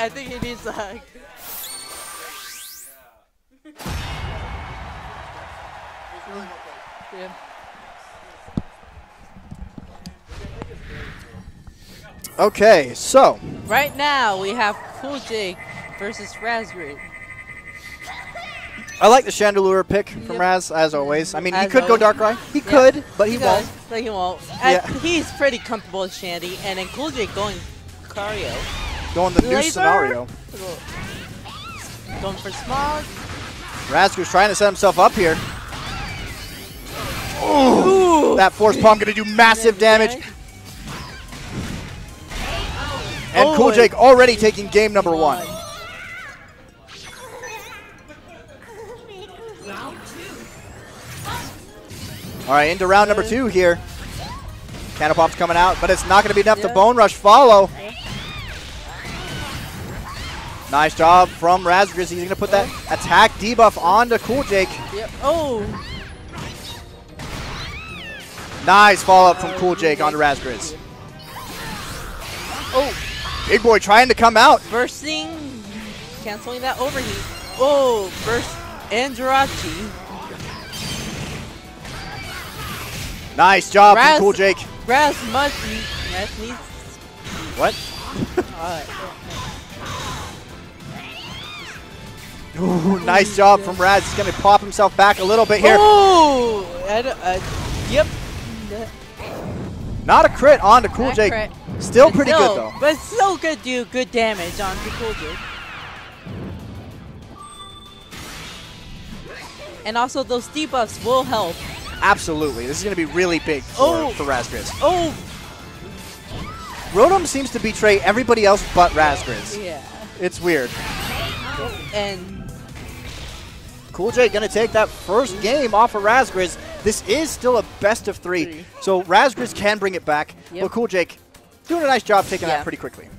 I think he needs a hug. Yeah. Okay, so Right now we have Cool Jake versus Raspberry. I like the Chandelure pick from Yep. Raz, as always. I mean, he As could go always. Darkrai. He Yeah. could, but he, does, won't. But he won't. Yeah. He's pretty comfortable with Shandy, and then Cool Jake going Cario. Going the new scenario. Going for Smog. Razgriz's trying to set himself up here. Ooh. That Force Palm going to do massive damage. And Oh, Cool Jake already taking game number one. All right, into round number two here. Candlepop's coming out, but it's not going to be enough to Bone Rush follow. Nice job from Razgriz. He's going to put that attack debuff onto Cool Jake. Yep. Oh. Nice follow up from Cool Jake onto Razgriz. Oh. Big boy trying to come out. Bursting. Canceling that overheat. Oh. Burst. And Jirachi. Nice job Raz- from Cool Jake. Raz must need. Raz needs. What? Ooh, nice job from Raz. He's going to pop himself back a little bit here. Oh. And, uh, yep. Not a crit onto Cool Not Jake. crit. Still But pretty still- good though. But still good do good damage on the Cool Jake. And also those debuffs will help. Absolutely. This is going to be really big for, Oh. for Razgriz. Oh. Rotom seems to betray everybody else but Razgriz. Yeah. It's weird. And Cool Jake going to take that first game off of Razgriz. This is still a best of three. Three. So Razgriz can bring it back. Yep. But Cool Jake doing a nice job taking Yeah. that pretty quickly.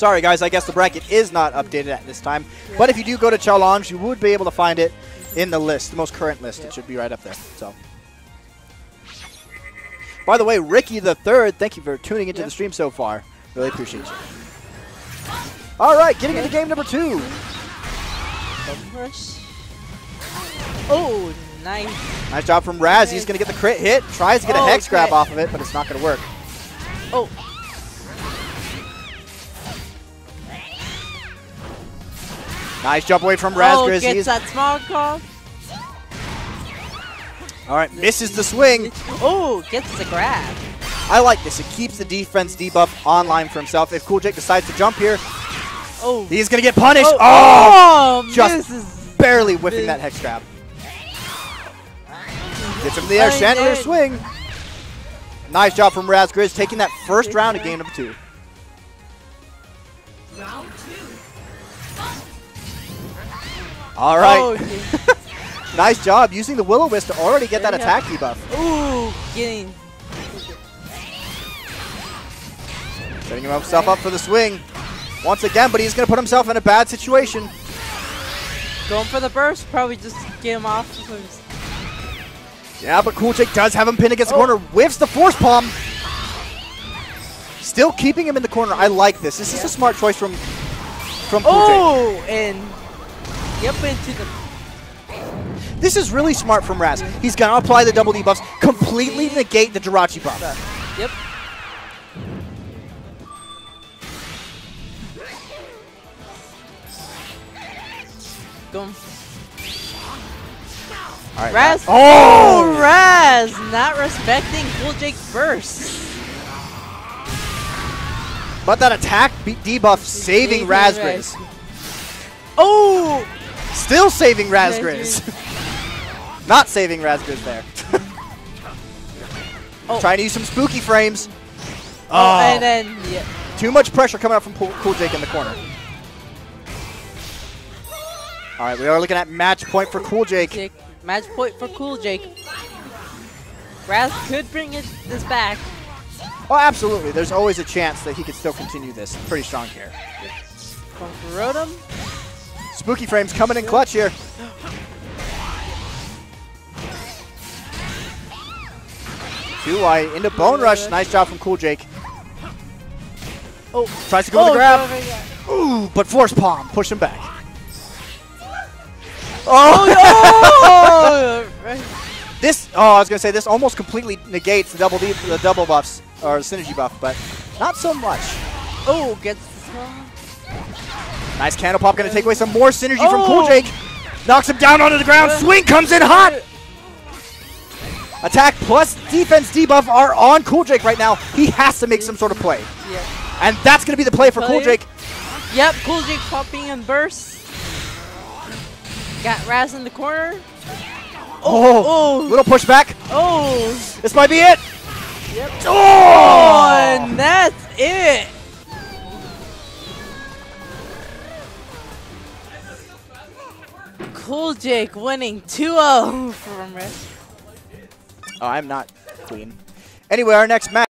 Sorry, guys. I guess the bracket is not updated at this time. But if you do go to challenge, you would be able to find it in the list, the most current list. It should be right up there. So. By the way, Ricky the Third, thank you for tuning into Yep. the stream so far. Really appreciate you. All right, getting into game number two. Oh, nice. Nice job from Raz. He's going to get the crit hit. Tries to get a Oh, hex grab off of it, but it's not going to work. Oh. Nice jump away from Oh, Razgriz. gets that small call. All right, misses the swing. Oh, gets the grab. I like this. It keeps the defense debuff online for himself. If Cool Jake decides to jump here, Oh. he's going to get punished. Oh, Oh, oh, just misses. barely whiffing Big. that hex grab. Oh, gets him in the air. Oh, Chandelure did. swing. Nice job from Razgriz taking that first round of game number two. Round two. All right. Oh, nice job using the Will-O-Wisp to already get that Yeah. attack debuff. Ooh, getting. Setting himself up for the swing. Once again, but he's going to put himself in a bad situation. Going for the burst, probably just get him off. Yeah, but Cool Jake does have him pinned against the Oh. corner. Whiffs the force palm. Still keeping him in the corner. I like this. This is a smart choice from from Cool Jake. Oh, and yep into the. This is really smart from Raz. He's going to apply the double debuffs, completely negate the Jirachi buff. Yep. All right, Raz. Oh! oh! Raz not respecting Cool Jake's burst. But that attack debuff saving Saving Razgriz. Oh, Still saving Razgriz. Not saving Razgriz there. Oh. Trying to use some spooky frames. oh, Oh, and then yeah. too much pressure coming out from Cool, Jake in the corner. All right, we are looking at match point for Cool Jake. Jake, match point for Cool Jake. Raz could bring it this back. Oh, absolutely. There's always a chance that he could still continue this. Pretty strong here. Rotom. Spooky Frames coming in clutch here. Two I into Bone Rush. Nice job from Cool Jake. Oh, Tries to go oh, with the grab. no, no, no. Ooh, but Force Palm. Push him back. Oh, oh. oh right. This, oh, I was gonna say this almost completely negates the double the double buffs or the synergy buff, but not so much. oh, gets the small. Nice candle pop, gonna take away some more synergy from Cool Oh. Jake. Knocks him down onto the ground. Swing comes in hot. Attack plus defense debuff are on Cool Jake right now. He has to make some sort of play, Yeah. and that's gonna be the play for Cool Jake. Yep, Cool Jake popping and burst. Got Raz in the corner. Oh, oh, Oh, little pushback. oh, This might be it. yep. Oh, Oh, and that's it. Cool Jake winning 2-0 from. Oh, I'm not queen. Anyway, our next match.